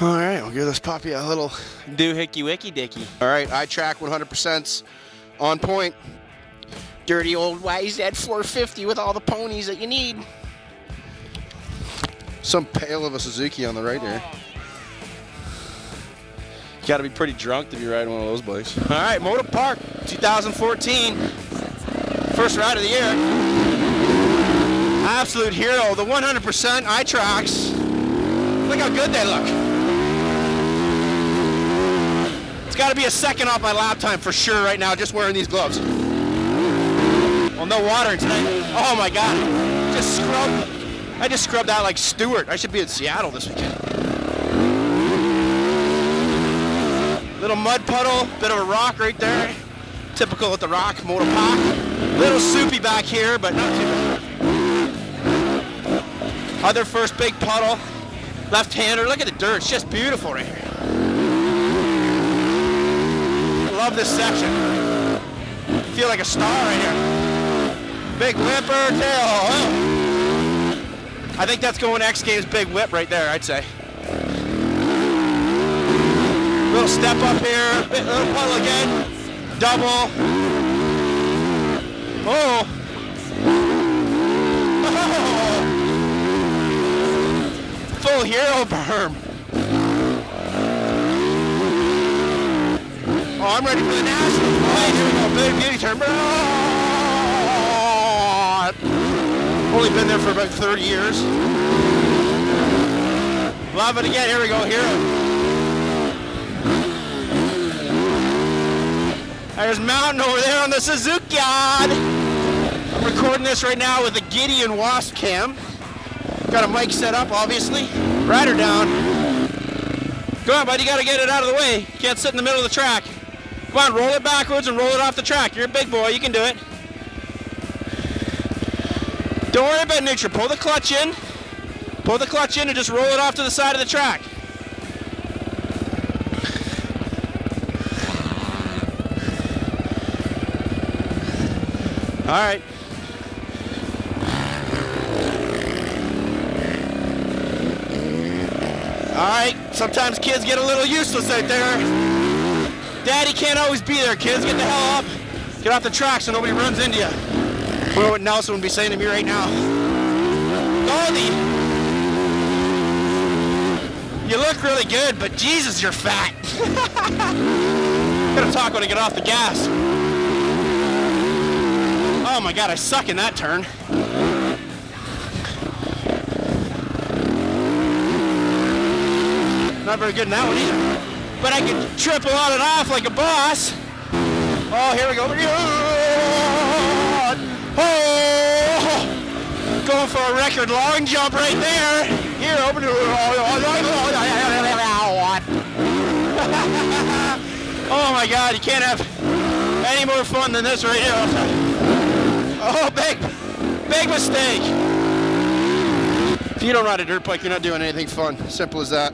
All right, we'll give this puppy a little doohickey wicky dicky. All right, I track 100% on point. Dirty old YZ 450 with all the ponies that you need. Some pail of a Suzuki on the right here. You gotta be pretty drunk to be riding one of those bikes. All right, Motopark 2014. First ride of the year. Absolute hero, the 100% iTrax. Look how good they look. It's got to be a second off my lap time for sure right now, just wearing these gloves. Well, no water tonight. Oh my God. Just scrub. I just scrubbed that like Stewart. I should be in Seattle this weekend. Little mud puddle, bit of a rock right there. Typical with the rock, Motopark. Little soupy back here, but not too bad. Other first big puddle. Left-hander, look at the dirt, it's just beautiful right here. Love this section. I Feel like a star right here. Big whipper tail. Oh. I think that's going X Games big whip right there, I'd say. Little step up here, little puddle again, double. Oh. Full hero berm. Oh, I'm ready for the national. Oh, here we go. Big beauty turn. Only been there for about 30 years. Love it again. Here we go. Hero. There's Mountain over there on the Suzuki. I'm recording this right now with a Gideon Wasp cam. Got a mic set up, obviously. Rider down. Go on, bud. You got to get it out of the way. Can't sit in the middle of the track. Come on, roll it backwards and roll it off the track. You're a big boy. You can do it. Don't worry about neutral. Pull the clutch in. Pull the clutch in and just roll it off to the side of the track. All right. All right, sometimes kids get a little useless out there. Daddy can't always be there, kids. Get the hell up. Get off the track so nobody runs into you. What Nelson would be saying to me right now. Goldie, you look really good, but Jesus, you're fat. Gotta talk when I get off the gas. Oh my God, I suck in that turn. Not very good in that one either. But I can triple on and off like a boss. Oh, here we go. Oh, going for a record long jump right there. Here, open Oh my God, you can't have any more fun than this right here. Oh, big, big mistake. If you don't ride a dirt bike, you're not doing anything fun. Simple as that.